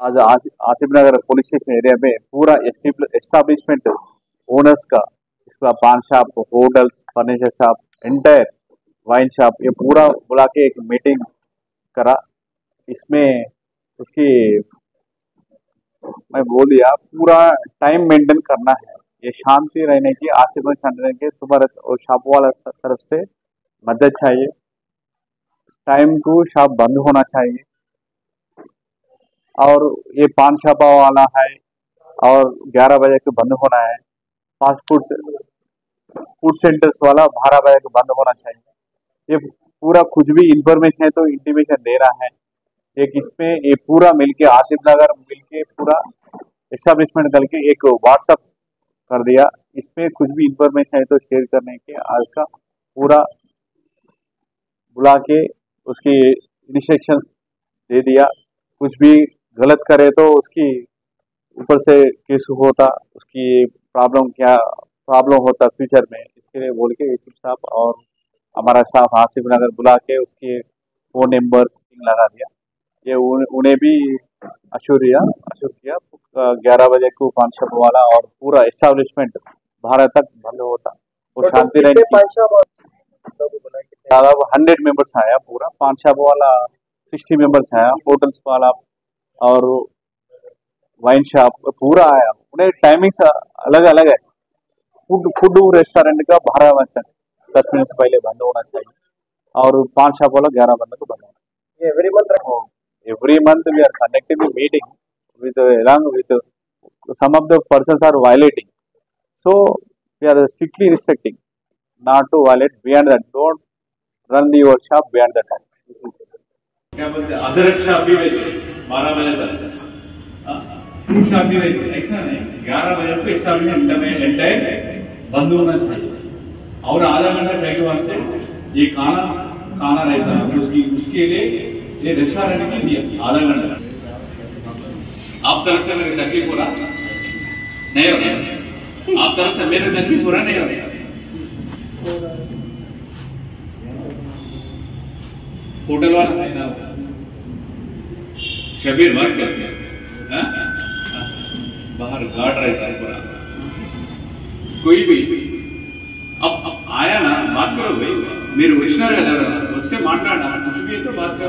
आज Asif Nagar police station area में पूरा एस्टेब्लिशमेंट ओनर्स का, इसका paan shop hotels furniture shop entire wine shop ये पूरा बुला के एक मीटिंग करा। इसमें उसकी, मैं बोल दिया, पूरा टाइम मेंटेन करना है। ये शांति रहने की में शांति रहने की तुम्हारे और शॉप वाला तरफ़ से मदद चाहिए। टाइम टू शॉप बंद होना चाहिए। और ये पान छापा वाला है और 11 बजे को बंद होना है। फास्ट फ़ूड फ़ूड सेंटर्स वाला बारह बजे को बंद होना चाहिए। ये पूरा कुछ भी इंफॉर्मेशन है तो इंटीमेशन दे रहा है। एक इसमें ये पूरा मिलके, आसिफ नगर मिलके पूरा एस्टेब्लिशमेंट करके एक व्हाट्सअप कर दिया। इसमें कुछ भी इंफॉर्मेशन है तो शेयर करने के आज का पूरा बुला के उसकी इंस्ट्रक्शंस दे दिया। कुछ भी गलत करे तो उसकी ऊपर से केस होता उसकी प्रॉब्लम क्या प्रॉब्लम होता फ्यूचर में इसके लिए बोल के एसी साहब और हमारा स्टाफ आसिफ नगर बुला के उसके फ़ोन नंबर लगा दिया। ये उन, उन्हें भी अशूर किया अशूर किया ग्यारह बजे को पान शॉप वाला और पूरा एस्टेब्लिशमेंट भारत तक बंद होता। वो शांति रहने हंड्रेड मेंबर्स आया पूरा। पान शॉप वाला सिक्सटी मेंबर्स आया। होटल्स वाला और वाइन शॉप पूरा आया। उन्हें टाइमिंग अलग अलग है। फ़ूड फ़ूड रेस्टोरेंट का बारह बज तक दस मिनट से पहले बंद होना चाहिए। और पाँच शॉप वाला ग्यारह बंद को बंद every month we are connecting meeting with रंग with some of the person are violating so we are strictly restricting not to violate beyond that don't run their shop beyond that क्या बोलते अदरक shop भी हैं बारह बजे तक fruit shop भी ऐसा नहीं, ग्यारह बजे को एस्टेब्लिशमेंट एंटायर बंद होना चाहिए और आधा घंटा ठहरे वास्ते ये खाना खाना रहता है। उसकी, उसके लिए, ये रेस्टोरेंट की दिया, आधा घंटा। आप तरफ़ से मेरे हो रहा नहीं हो रहा आप तरफ़ से मेरे हो रहा नहीं हो रहा होटल वाला है शबीर मत करते बाहर गाट रहता है पूरा। कोई भी, अब अब आया ना, बात करो भाई। मेरे वैष्णव उससे मारना कुछ भी तो बात करो।